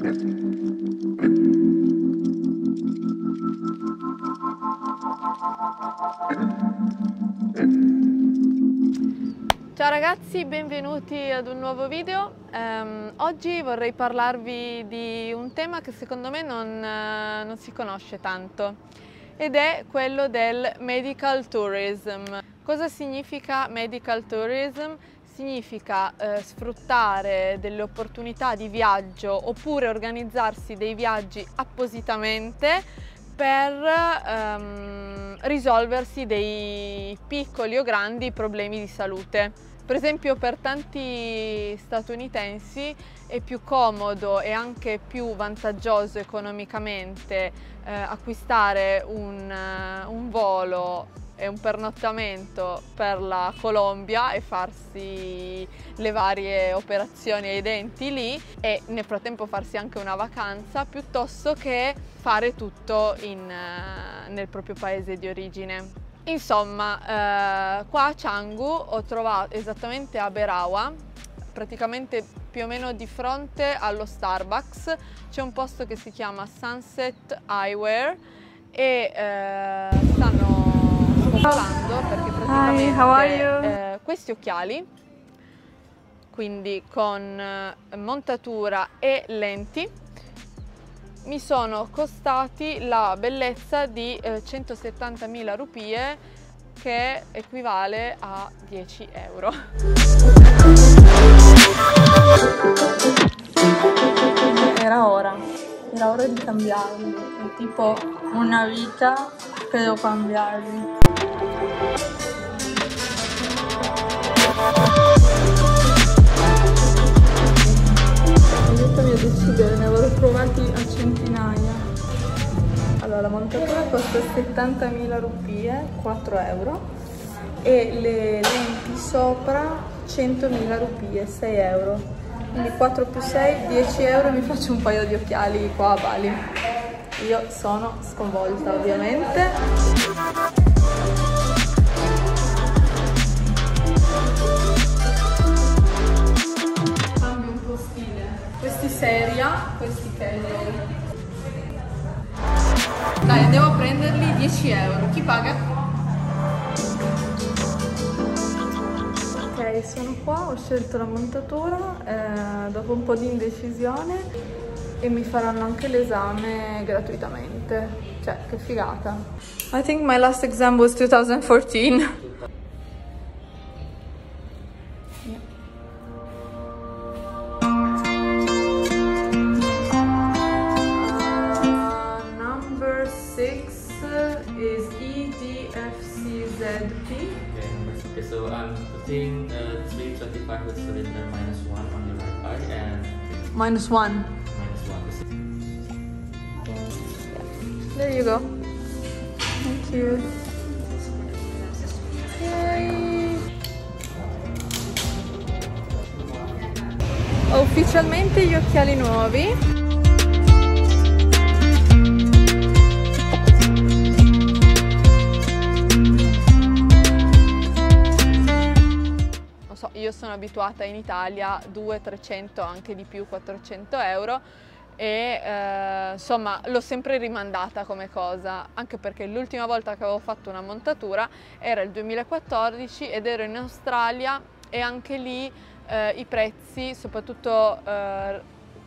Ciao ragazzi, benvenuti ad un nuovo video. Um, oggi vorrei parlarvi di un tema che secondo me non, uh, non, si conosce tanto ed è quello del medical tourism. Cosa significa medical tourism? Significa uh, sfruttare delle opportunità di viaggio oppure organizzarsi dei viaggi appositamente per um, risolversi dei piccoli o grandi problemi di salute. Per esempio per tanti statunitensi è più comodo e anche più vantaggioso economicamente eh, acquistare un, uh, un volo e un pernottamento per la Colombia e farsi le varie operazioni ai denti lì e nel frattempo farsi anche una vacanza piuttosto che fare tutto in, uh, nel proprio paese di origine. Insomma, eh, qua a Canggu ho trovato esattamente a Berawa, praticamente più o meno di fronte allo Starbucks, c'è un posto che si chiama Sunset Eyewear e eh, spopolando perché praticamente eh, questi occhiali, quindi con eh, montatura e lenti, mi sono costati la bellezza di eh, 170.000 rupie che equivale a 10 euro. Era ora, era ora di cambiarli, è tipo una vita che devo cambiarli aiutami a decidere, ne avevo trovati a centinaia. Allora, la montatura costa 70.000 rupie, 4 euro, e le lenti sopra 100.000 rupie, 6 euro. Quindi 4 più 6, 10 euro mi faccio un paio di occhiali qua a Bali. Io sono sconvolta ovviamente. seria questi casual. Dai, andiamo a prenderli 10 euro. Chi paga? Ok, sono qua, ho scelto la montatura eh, dopo un po' di indecisione e mi faranno anche l'esame gratuitamente. Cioè, che figata. I think my last exam was 2014. Okay, so I'm putting uh, 325 with cylinder minus 1 on the right eye and... Minus 1. There you go. Thank you. Yay. Ho ufficialmente gli occhiali nuovi. io sono abituata in Italia 200, 300, anche di più, 400 euro e eh, insomma l'ho sempre rimandata come cosa, anche perché l'ultima volta che avevo fatto una montatura era il 2014 ed ero in Australia e anche lì eh, i prezzi, soprattutto eh,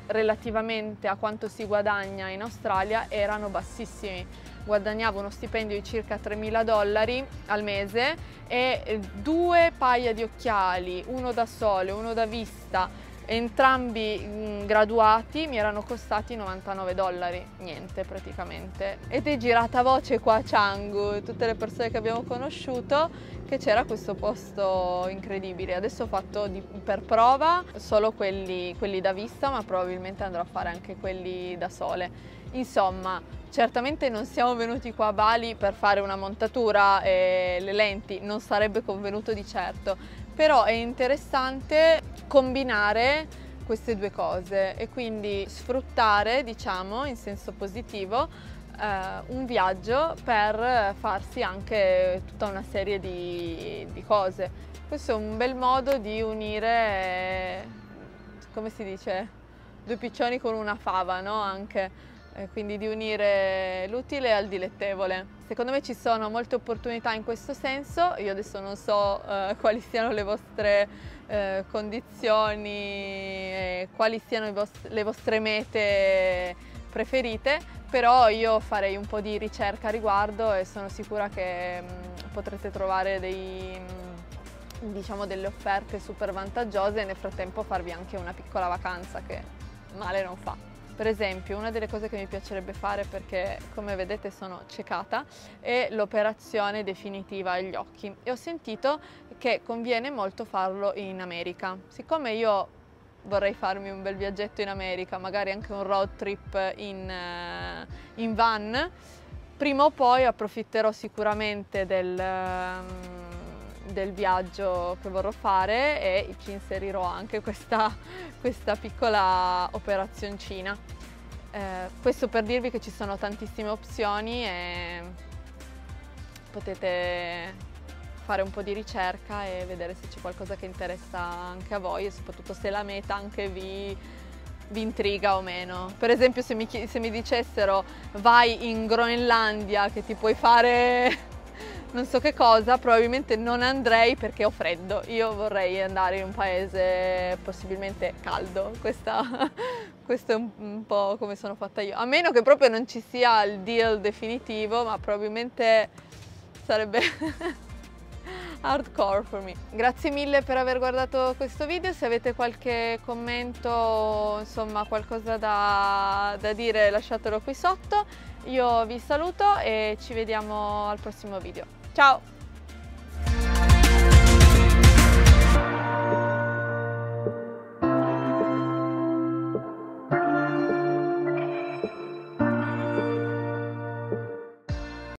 relativamente a quanto si guadagna in Australia, erano bassissimi. Guadagnavo uno stipendio di circa 3.000 dollari al mese e eh, due paia di occhiali, uno da sole, uno da vista, entrambi mh, graduati mi erano costati 99 dollari, niente praticamente. Ed è girata voce qua a Canggu, tutte le persone che abbiamo conosciuto, che c'era questo posto incredibile. Adesso ho fatto di, per prova solo quelli, quelli da vista, ma probabilmente andrò a fare anche quelli da sole. Insomma, certamente non siamo venuti qua a Bali per fare una montatura e le lenti, non sarebbe convenuto di certo, però è interessante combinare queste due cose e quindi sfruttare, diciamo, in senso positivo, eh, un viaggio per farsi anche tutta una serie di, di cose. Questo è un bel modo di unire, come si dice, due piccioni con una fava, no? Anche quindi di unire l'utile al dilettevole. Secondo me ci sono molte opportunità in questo senso, io adesso non so eh, quali siano le vostre eh, condizioni e quali siano vostri, le vostre mete preferite, però io farei un po' di ricerca a riguardo e sono sicura che mh, mm, potrete trovare dei, mh, mm, diciamo, delle offerte super vantaggiose e nel frattempo farvi anche una piccola vacanza che male non fa. Per esempio, una delle cose che mi piacerebbe fare perché come vedete sono ciecata è l'operazione definitiva agli occhi e ho sentito che conviene molto farlo in America. Siccome io vorrei farmi un bel viaggetto in America, magari anche un road trip in, eh, in van, prima o poi approfitterò sicuramente del, ehm, del, viaggio che vorrò fare e ci inserirò anche questa, questa piccola operazioncina. Eh, questo per dirvi che ci sono tantissime opzioni e potete fare un po' di ricerca e vedere se c'è qualcosa che interessa anche a voi e soprattutto se la meta anche vi, vi intriga o meno. Per esempio se mi, se mi dicessero vai in Groenlandia che ti puoi fare non so che cosa, probabilmente non andrei perché ho freddo. Io vorrei andare in un paese possibilmente caldo. Questa, questo è un, po' come sono fatta io. A meno che proprio non ci sia il deal definitivo, ma probabilmente sarebbe hardcore for me. Grazie mille per aver guardato questo video. Se avete qualche commento, insomma qualcosa da, da dire, lasciatelo qui sotto. Io vi saluto e ci vediamo al prossimo video. Ciao!